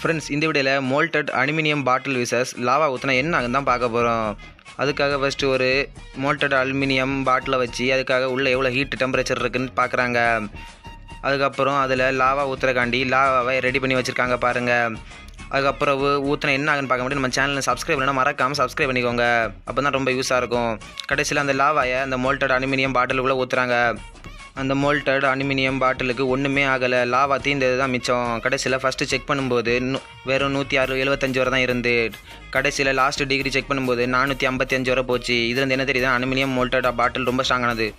Friends இந்த வீடியோவில் moulded aluminium bottle versus lava ஊற்றினா என்ன ஆகுன்னு தான் பார்க்க போகிறோம் அதுக்காக ஃபஸ்ட்டு ஒரு மோல்டட் அலுமினியம் பாட்டிலை வச்சு அதுக்காக உள்ளே எவ்வளோ ஹீட் டெம்பரேச்சர் இருக்குன்னு பார்க்குறாங்க. அதுக்கப்புறம் அதில் லாவா ஊற்றுறக்காண்டி லாவாவை ரெடி பண்ணி வச்சுருக்காங்க பாருங்கள் அதுக்கப்புறம் ஊற்றின என்ன ஆகுன்னு பார்க்க முடியும்? நம்ம சேனலில் சப்ஸ்கிரைப் பண்ணால் மறக்காமல் சப்ஸ்கிரைப் பண்ணிக்கோங்க. அப்போ தான் ரொம்ப யூஸாக இருக்கும். கடைசியில் அந்த லாவாயை அந்த மோல்டட் அலுமினியம் பாட்டிலுக்குள்ளே ஊற்றுறாங்க அந்த மோல்டட் அலுமினியம் பாட்டிலுக்கு ஒன்றுமே ஆகலை. லாவா தீர்ந்தது தான் மிச்சம். கடைசியில் ஃபஸ்ட்டு செக் பண்ணும்போது நூ- வெறும் நூற்றி ஆறு எழுபத்தஞ்சு வரை தான் இருந்து. கடைசியில் லாஸ்ட் டிகிரி செக் பண்ணும்போது நானூற்றி ஐம்பத்தி அஞ்சு வரை போச்சு. இதுலேருந்து என்ன தெரியுது? அலுமினியம் மோல்டட் பாட்டில் ரொம்ப ஸ்ட்ராங்கானது